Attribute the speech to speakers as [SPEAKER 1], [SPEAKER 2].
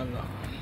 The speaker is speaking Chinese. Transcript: [SPEAKER 1] 香港。